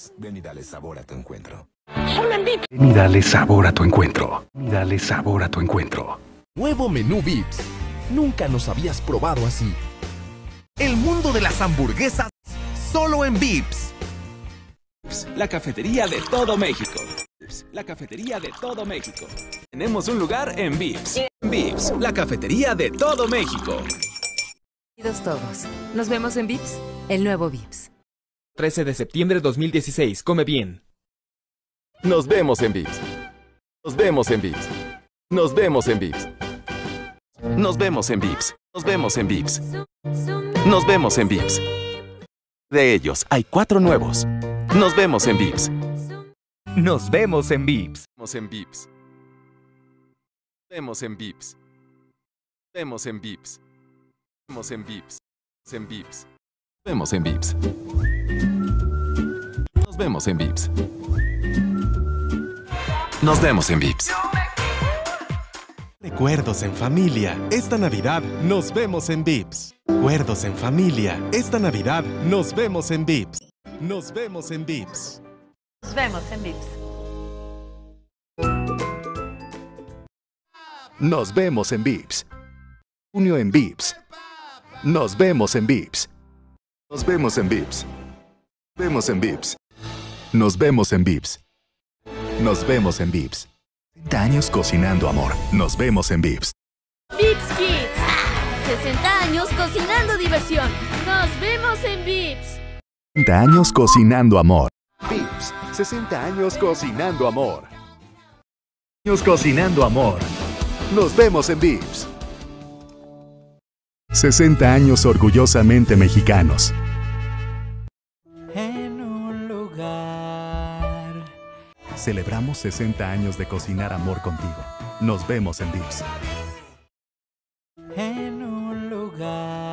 Vips, ven y dale sabor a tu encuentro. Ven y dale sabor a tu encuentro. Y dale sabor a tu encuentro. Nuevo menú Vips. Nunca nos habías probado así. El mundo de las hamburguesas solo en Vips. La cafetería de todo México. La cafetería de todo México. Tenemos un lugar en Vips. Vips, la cafetería de todo México. Bienvenidos todos. Nos vemos en Vips, el nuevo Vips. 13 de septiembre de 2016. Come bien. Nos vemos en Vips. Nos vemos en Vips. Nos vemos en Vips. Nos vemos en Vips. Nos vemos en Vips. Nos vemos en Vips. De ellos hay cuatro nuevos. Nos vemos en Vips. Nos vemos en Vips. Vemos en Vips. Vemos en Vips. Vemos en Vips. Vemos en Vips. En Vips. Vemos en Vips. Nos vemos en Vips. Nos vemos en Vips. Recuerdos en familia. Esta Navidad nos vemos en Vips. Recuerdos en familia. Esta Navidad nos vemos en Vips. Nos vemos en Vips. Nos vemos en Vips. Nos vemos en Vips. Junio en Vips. Nos vemos en Vips. Nos vemos en Vips. Vemos en Vips. Nos vemos en Vips. Nos vemos en Vips. 60 años cocinando amor. Nos vemos en Vips. Vips Kids. 60 años cocinando diversión. Nos vemos en Vips. 60 años cocinando amor. Vips. 60 años cocinando amor. Años cocinando amor. Nos vemos en Vips. 60 años orgullosamente mexicanos. Celebramos 60 años de cocinar amor contigo. Nos vemos en Dips. En un lugar